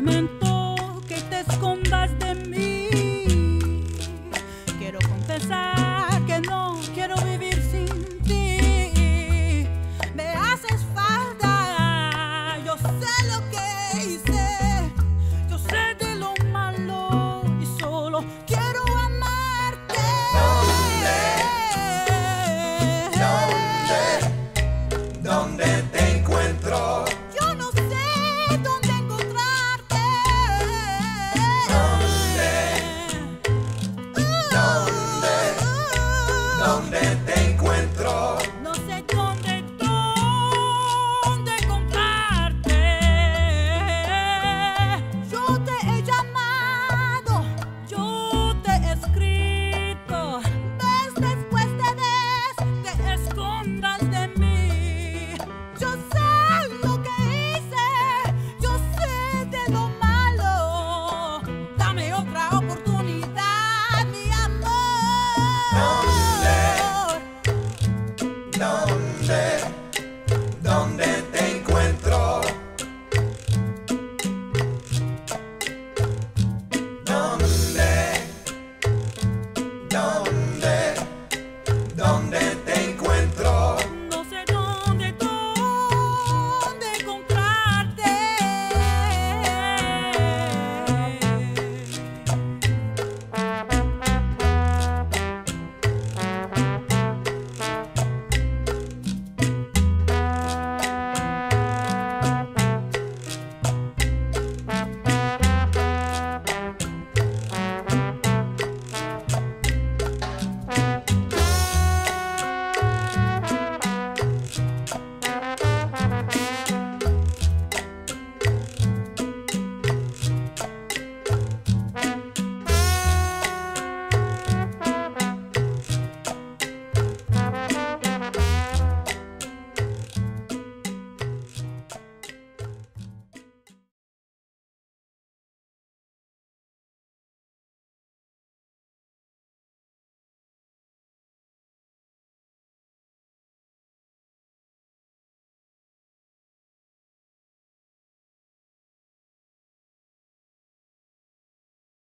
lamento que te escondas de encuentro.